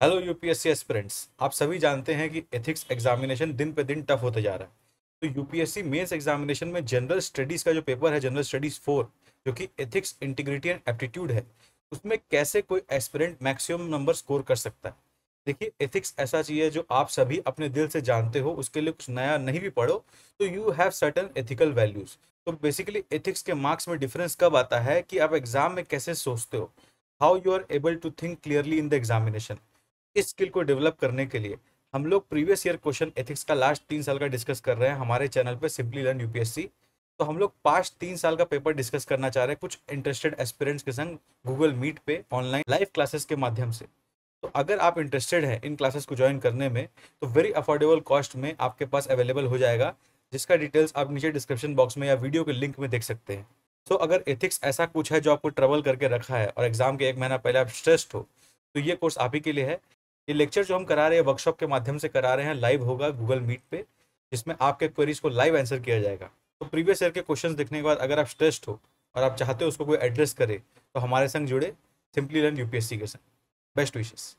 Hello UPSC aspirants आप सभी जानते हैं कि एथिक्स एग्जामिनेशन दिन पे दिन टफ होते जा रहा है। तो यूपीएससी मेंस एग्जामिनेशन में जनरल स्टडीज़ का जो पेपर है जनरल स्टडीज़ फोर जो कि एथिक्स इंटीग्रिटी एंड एप्टीट्यूड है, उसमें कैसे कोई एस्पिरेंट मैक्सिमम नंबर स्कोर कर सकता है? देखिए एथिक्स ऐसा चीज़ है जो आप सभी अपने दिल से जानते हो, उसके लिए कुछ नया नहीं भी पढ़ो तो you have certain ethical values तो बेसिकली एथिक्स के मार्क्स में डिफरेंस कब आता है कि आप एग्ज़ाम में कैसे सोचते हो? How you are able to think clearly in the examination इस स्किल को डेवलप करने के लिए। हम लोग प्रीवियस ईयर क्वेश्चन एथिक्स का लास्ट तीन साल का डिस्कस कर रहे हैं हमारे चैनल पे सिंपली लर्न यूपीएससी। तो हम लोग पास्ट तीन साल का पेपर डिस्कस करना चाह रहे हैं कुछ इंटरेस्टेड एस्पिरेंट्स के संग गूगल मीट पे ऑनलाइन लाइव क्लासेस के माध्यम से। तो अगर आप इंटरेस्टेड हैं इन क्लासेस को ज्वाइन करने में तो वेरी अफोर्डेबल कॉस्ट में आपके पास अवेलेबल हो जाएगा, जिसका डिटेल्स आप नीचे डिस्क्रिप्शन बॉक्स में या वीडियो के लिंक में देख सकते हैं। तो अगर एथिक्स ऐसा कुछ है जो आपको ट्रेवल करके रखा है और एग्ज़ाम के एक महीना पहले आप स्ट्रेस्ड हो तो ये कोर्स आप ही के लिए है। ये लेक्चर जो हम करा रहे हैं वर्कशॉप के माध्यम से करा रहे हैं लाइव होगा गूगल मीट पे, जिसमें आपके क्वेरीज को लाइव आंसर किया जाएगा। तो प्रीवियस ईयर के क्वेश्चंस देखने के बाद अगर आप स्ट्रेस्ड हो और आप चाहते हो उसको कोई एड्रेस करे तो हमारे संग जुड़े सिंपली लर्न यूपीएससी के संग। बेस्ट विशेष